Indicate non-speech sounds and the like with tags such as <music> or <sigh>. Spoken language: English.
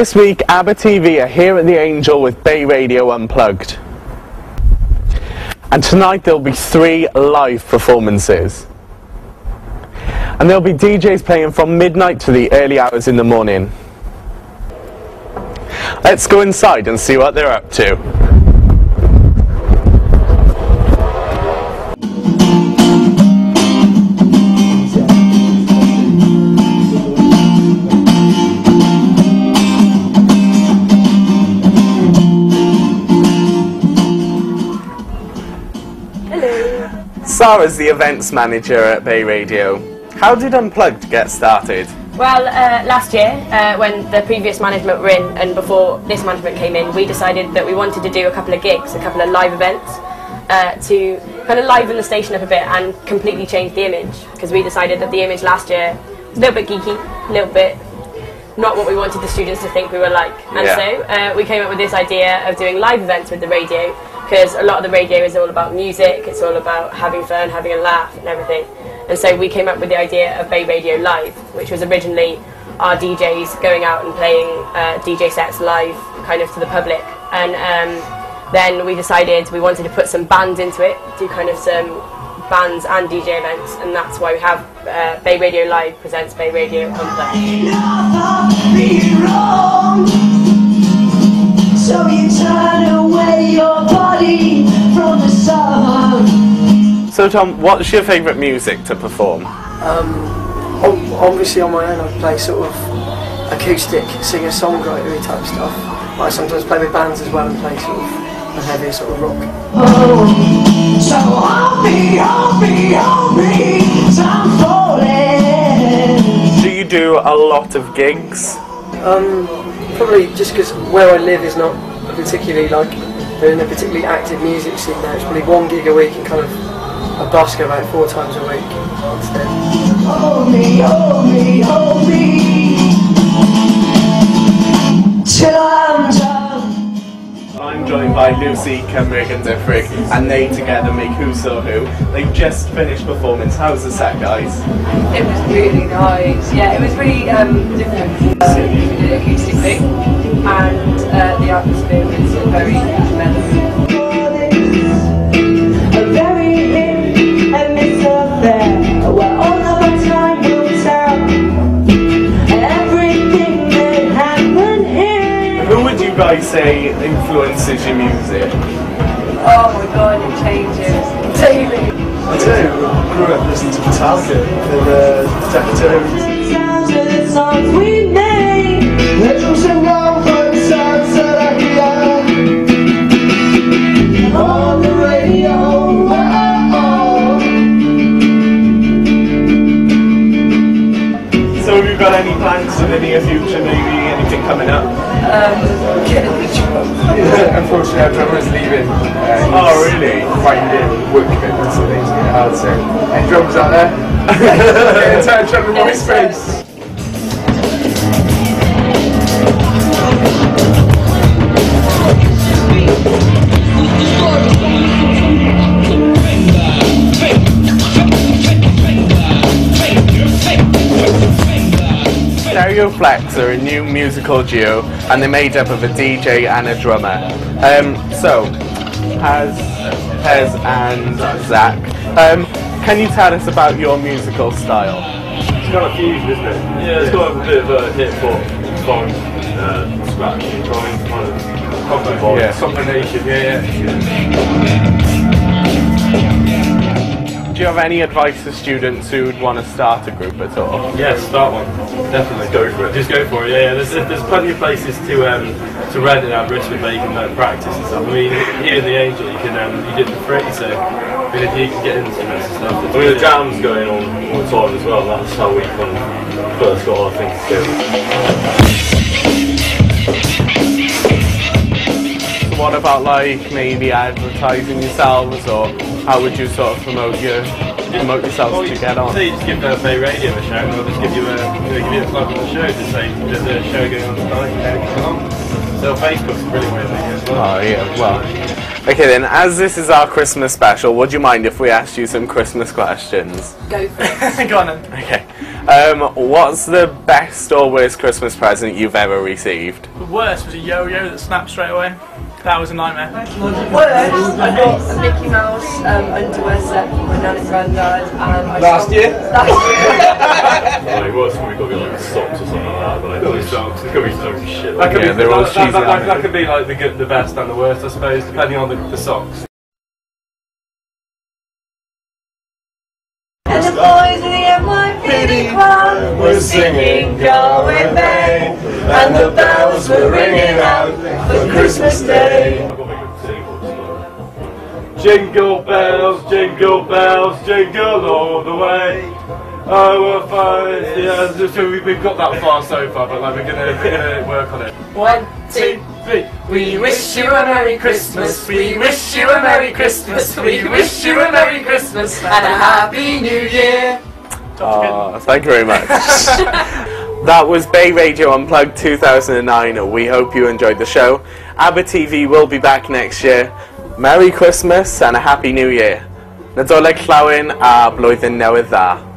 This week, Aber TV are here at the Angel with Bay Radio Unplugged. And tonight there'll be three live performances. And there'll be DJs playing from midnight to the early hours in the morning. Let's go inside and see what they're up to. Sarah's the events manager at Bay Radio. How did Unplugged get started? Well, uh, last year, uh, when the previous management were in and before this management came in, we decided that we wanted to do a couple of gigs, a couple of live events, uh, to kind of liven the station up a bit and completely change the image. Because we decided that the image last year was a little bit geeky, a little bit not what we wanted the students to think we were like. And Yeah. so uh, we came up with this idea of doing live events with the radio because a lot of the radio is all about music, it's all about having fun, having a laugh and everything. And so we came up with the idea of Bay Radio Live, which was originally our DJs going out and playing uh, DJ sets live kind of to the public. And um, then we decided we wanted to put some bands into it, do kind of some bands and DJ events, and that's why we have uh, Bay Radio Live presents Bay Radio Unplugged. So Thom, what's your favourite music to perform? Ob- Obviously, on my own, I play sort of acoustic, singer-songwriter type stuff. But I sometimes play with bands as well and play sort of a heavier sort of rock. So hold me, hold me, hold me. 'cause I'm falling. Do you do a lot of gigs? Um, probably just because where I live is not a particularly like in a particularly active music scene there. It's probably one gig a week and kind of a bus go about four times a week instead. Hold me, hold me, hold me. Till I'm done. I'm joined by Lucy, Cymric and Diffrig, and they together make Who Saw Who. They've just finished performance. How's the set, guys? It was really nice. Yeah, it was really um, different. Guys say influences your music? Oh my god, it changes daily. I do. Grew up listening to Metallica and uh, Deftones. Sounds the songs we made. There's some wrong for the sounds that I hear on the radio. So have you got any plans for the near future, maybe anything coming up? Unfortunately, our drummer is leaving. Uh, Oh, he's really? Finding work commitments and things get hard. So, any drummers out there? <laughs> <laughs> Get in touch on the MySpace. Stereoflex are a new musical duo, and they're made up of a DJ and a drummer. Um, so, as Pez and Zach, um, can you tell us about your musical style? It's kind of fusion, isn't it? Yeah, it's got a bit of a hip hop, funk, uh, scratch, grind, kind of combination. Yeah. Combination, yeah, yeah. Do you have any advice for students who'd want to start a group at all? Yeah, start one. Definitely. go for it. Just go for it. Yeah, yeah. There's, there's plenty of places to um, to rent in Aberystwyth where you can learn practice and stuff. I mean, here in the Angel, you can um, you get it for free. So I mean, if you can get into this and stuff. I mean, the jam's going on all the time as well. That's how we kind of first got our things together. What about like maybe advertising yourselves, or how would you sort of promote your promote yourselves Well, to get on? Say you just give uh, Bay Radio a shout, and they'll just give you a give you a plug on the show to say there's a show going on tonight. You know, come on. So Facebook's a brilliant way of doing it as well. Oh yeah, well, Okay then, as this is our Christmas special, would you mind if we asked you some Christmas questions? Go for it. <laughs> Go on then. Okay. Um, what's the best or worst Christmas present you've ever received? The worst was a yo-yo that snapped straight away. That was a nightmare. Worst, I got a Mickey Mouse um, underwear set from my nan and granddad. And I Last stopped- year? <laughs> Last year. Like, worse when we got to get like socks or something like that. But like, those socks, it's gonna be so shit. That could be- Yeah, they're all that, cheesy, that, that, that could be like the good, the best, and the worst, I suppose, depending on the, the socks. And the boys in the NYPD crowd were singing Go Away, and the bells were ringing out for Christmas Day. I've got to make a single song. Jingle bells, jingle bells, jingle all the way. Oh, we're fine. Yeah, so- so we- we've got that far so far, but like we're gonna, we're gonna <laughs> work on it. One, two, Three. we wish you a Merry Christmas, we wish you a Merry Christmas, we wish you a Merry Christmas and a Happy New Year. Oh, thank you very much. <laughs> that was Bay Radio Unplugged 2009. We hope you enjoyed the show. Aber TV will be back next year. Merry Christmas and a Happy New Year. Nadolig llawen a blwyddyn newydd dda.